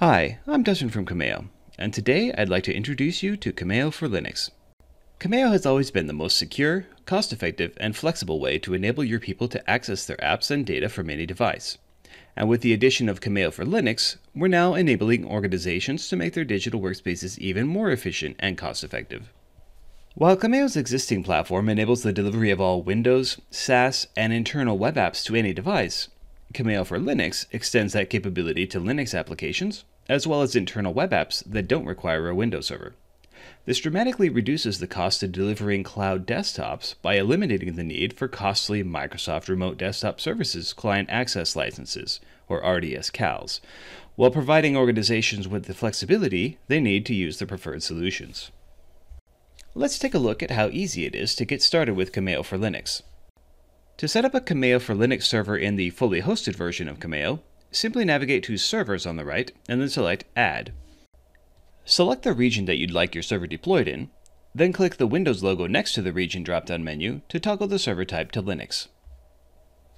Hi, I'm Dustin from Cameyo, and today I'd like to introduce you to Cameyo for Linux. Cameyo has always been the most secure, cost-effective, and flexible way to enable your people to access their apps and data from any device. And with the addition of Cameyo for Linux, we're now enabling organizations to make their digital workspaces even more efficient and cost-effective. While Cameyo's existing platform enables the delivery of all Windows, SaaS, and internal web apps to any device, Cameyo for Linux extends that capability to Linux applications, as well as internal web apps that don't require a Windows server. This dramatically reduces the cost of delivering cloud desktops by eliminating the need for costly Microsoft Remote Desktop Services client access licenses, or RDS CALs, while providing organizations with the flexibility they need to use the preferred solutions. Let's take a look at how easy it is to get started with Cameyo for Linux. To set up a Cameyo for Linux server in the fully hosted version of Cameyo, simply navigate to Servers on the right and then select Add. Select the region that you'd like your server deployed in, then click the Windows logo next to the region drop-down menu to toggle the server type to Linux.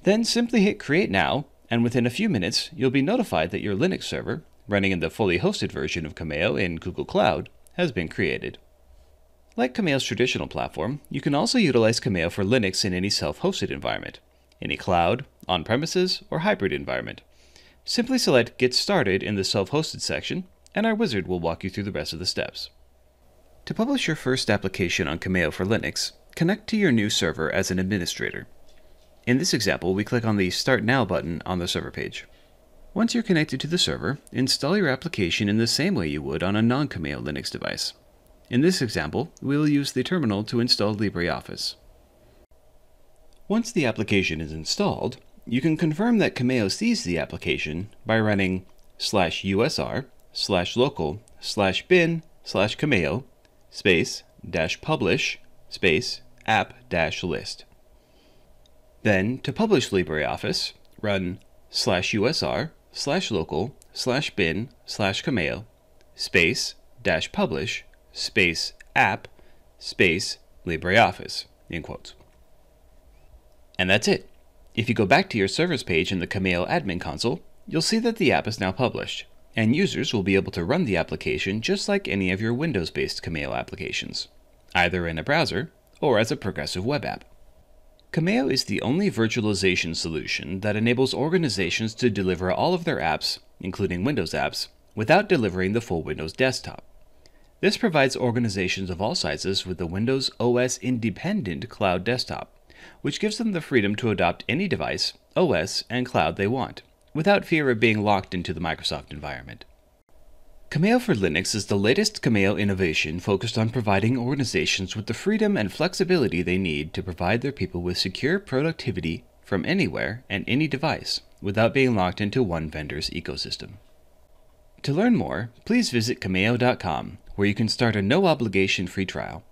Then simply hit Create Now, and within a few minutes, you'll be notified that your Linux server, running in the fully hosted version of Cameyo in Google Cloud, has been created. Like Cameyo's traditional platform, you can also utilize Cameyo for Linux in any self-hosted environment, any cloud, on-premises, or hybrid environment. Simply select Get Started in the Self-Hosted section, and our wizard will walk you through the rest of the steps. To publish your first application on Cameyo for Linux, connect to your new server as an administrator. In this example, we click on the Start Now button on the server page. Once you're connected to the server, install your application in the same way you would on a non-Cameyo Linux device. In this example, we will use the terminal to install LibreOffice. Once the application is installed, you can confirm that Cameyo sees the application by running slash usr slash local slash bin slash Cameyo space dash publish space app dash list. Then, to publish LibreOffice, run slash usr slash local slash bin slash Cameyo space dash publish space app space LibreOffice, in quotes. And that's it. If you go back to your service page in the Cameyo admin console, you'll see that the app is now published, and users will be able to run the application just like any of your Windows-based Cameyo applications, either in a browser or as a progressive web app. Cameyo is the only virtualization solution that enables organizations to deliver all of their apps, including Windows apps, without delivering the full Windows desktop. This provides organizations of all sizes with the Windows OS independent cloud desktop, which gives them the freedom to adopt any device, OS, and cloud they want, without fear of being locked into the Microsoft environment. Cameyo for Linux is the latest Cameyo innovation focused on providing organizations with the freedom and flexibility they need to provide their people with secure productivity from anywhere and any device without being locked into one vendor's ecosystem. To learn more, please visit Cameyo.com, where you can start a no obligation free trial.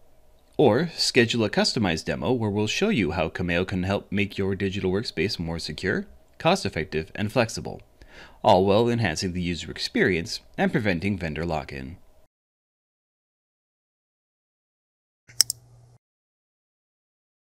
Or schedule a customized demo where we'll show you how Cameyo can help make your digital workspace more secure, cost effective, and flexible, all while enhancing the user experience and preventing vendor lock in.